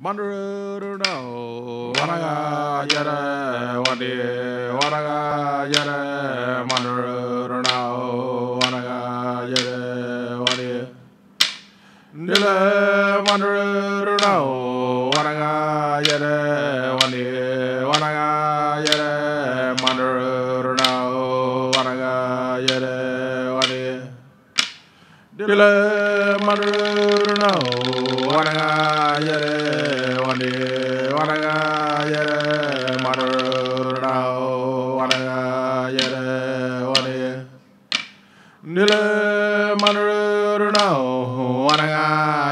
Mandurudo wanaga yere wadi wanaga yere mandurudo wanaga yere wadi Nile mandurudo wanaga yere wadi wanaga yere mandurudo wanaga yere wadi Dile mandurudo wanaga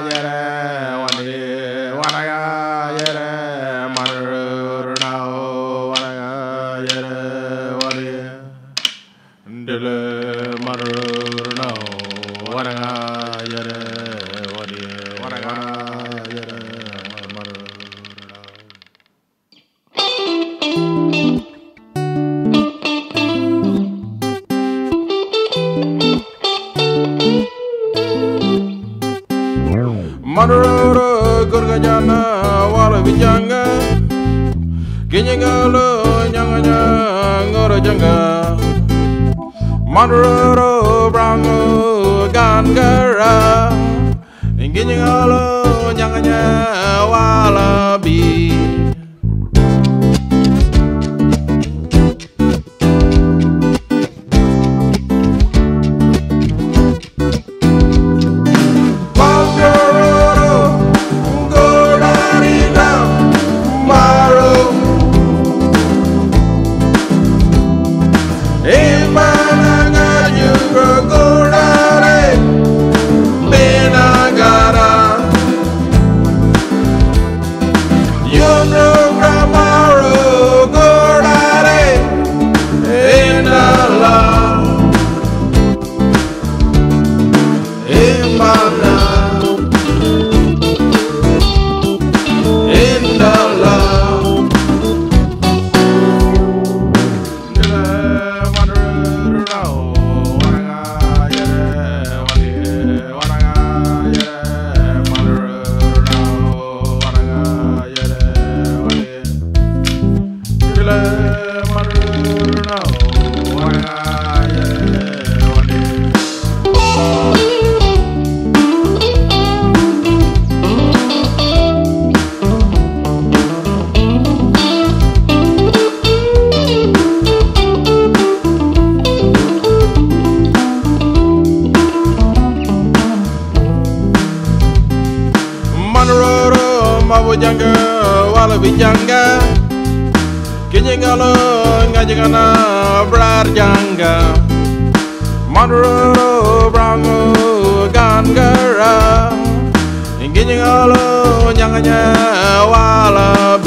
yere wadi wanaga yere mandurudo wanaga yere wadi Nile Maruru gurga jana wala bijanga Ginyangalo nyanga nyanga janga Maruru brangu gangara Ginyangalo nyanga nyanga Manroro mabujanga wala bijanga Kinyingalo ngajingana brar janga Manroro brango gangara. Kinyingalo nyanganya wala